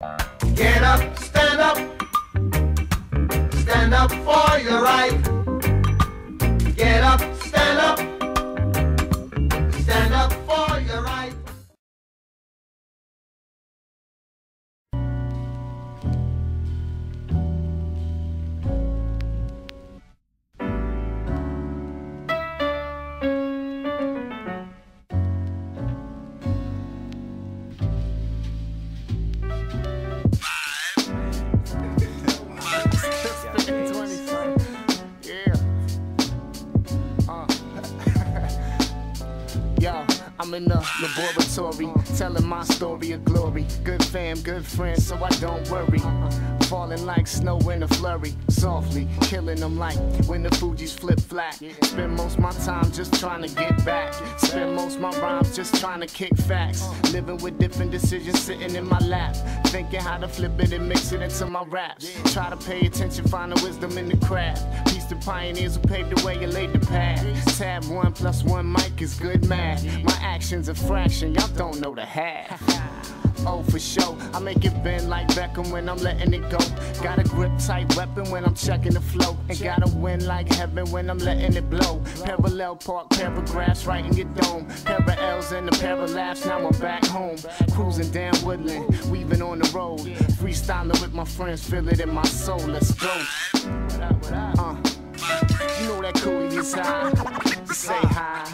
Get up, stand up. Stand up for your right. Yo, I'm in the laboratory, telling my story of glory. Good fam, good friends, so I don't worry. Falling like snow in a flurry, softly killing them like when the Fugees flip flat. Spend most my time just trying to get back. Spend most my rhymes just trying to kick facts. Living with different decisions sitting in my lap. Thinking how to flip it and mix it into my raps. Try to pay attention, find the wisdom in the craft. Peace to pioneers who paved the way and laid the path. Tab one plus one mic is good math. My actions a fraction, y'all don't know the half. Oh, for sure. I make it bend like Beckham when I'm letting it go. Got a grip tight weapon when I'm checking the flow. And gotta win like heaven when I'm letting it blow. Parallel park paragraphs right in your dome. Of L's and the laughs, now I'm back home. Cruising down Woodland, weaving on the road. Freestyling with my friends, feel it in my soul. Let's go. Uh, you know that Cooley is high. Say hi,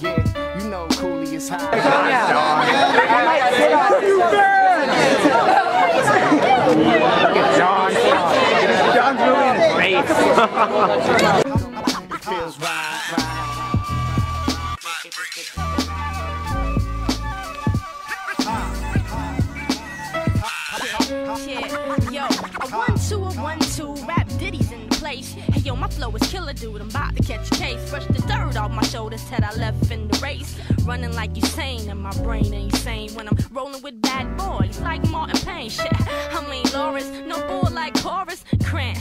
yeah, you know Cooley is high. It feels right, right. Yeah, yo, one two, rap ditties in the place. Hey yo, my flow is killer, dude. I'm about to catch a case. Brush the dirt off my shoulders, till I left in the race. Running like Usain, and my brain ain't sane when I'm rolling with bad boys like Martin Payne. Shit, I mean Lawrence, no bull like Horace Grant.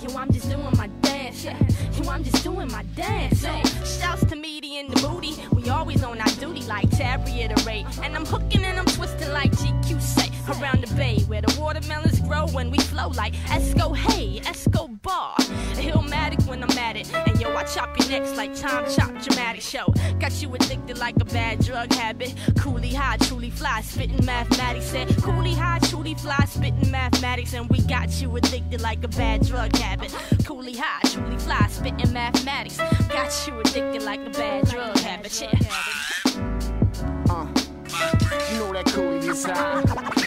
Yo, I'm just doing my dance. Yo, I'm just doing my dance. So, shouts to Meaty and the booty. We always on our duty like to reiterate. And I'm hooking and I'm twisting like GQ say. Around the bay when we flow like Esco Hey, Esco Bar. Illmatic when I'm at it. And yo, I chop your necks like time chop dramatic show. Got you addicted like a bad drug habit. Cooley high, truly fly, spitting mathematics. Said Cooley high, truly fly, spitting mathematics. And we got you addicted like a bad drug habit. Cooley high, truly fly, spitting mathematics. Got you addicted like a bad drug habit. Yeah. Uh, you know that Cooley is high.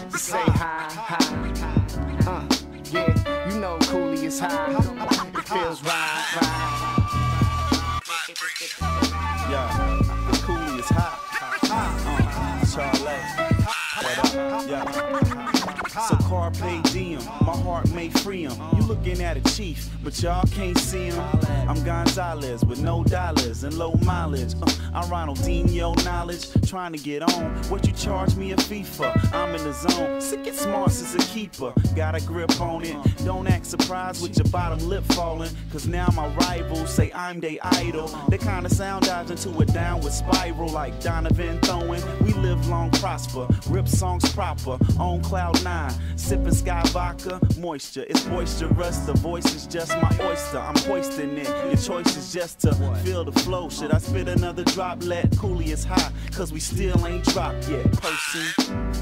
High. It feels right, right. Yeah, the coolie is hot. Uh, up? Yeah. So carpe diem, my heart may free him. You looking at a chief, but y'all can't see him. I'm Gonzalez with no dollars and low mileage. Uh, I'm Ronaldinho knowledge, trying to get on. What you charge me a FIFA? I'm in the zone. Sick it smarts as a keeper. Got a grip on it. Don't act surprised with your bottom lip falling. Cause now my rivals say I'm they idol. They kinda sound dives into a downward spiral like Donovan throwing. We live long, prosper. Rip songs proper. On cloud nine. Sipping sky vodka. Moisture. It's boisterous. The voice is just my oyster. I'm hoisting it. Your choice is just to feel the flow. Should I spit another drop? Let Cooley is high. Cause we still ain't dropped yet. Person.